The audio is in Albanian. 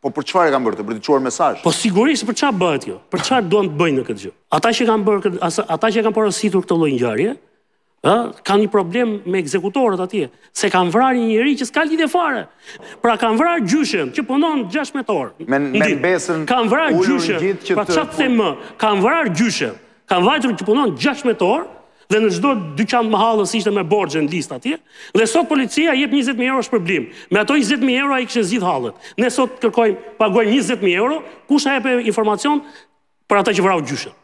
Po për çfarë e kanë bërë, për të çuar mesazh? Po sigurisht për çfarë bëhet kjo? Për çfarë duan të bëjnë këtë gjë? Ata që kanë bërë këtë, ata që kanë porositur këtë lloj ngjarje, ë, kanë një problem me ekzekutorët atje, se kanë vrarë një njeri që s'ka lidhje fare. Pra kanë vrarë gjyshen që punon 16 orë. Me me besën kanë vrarë gjyshen. Pra çfarë them më? Kanë vrarë gjyshen. Ka vajtur që punon 16 orë dhe në çdo dyqan të mëhallës ishte me borxhe në listë atje, dhe sot policia jep 20000 euro shpërblim. Me ato 20000 euro ai i kishte zgjidh hallet. Ne sot kërkojmë, paguajmë 20000 euro, kush na jep informacion për ata që vrau gjyshen?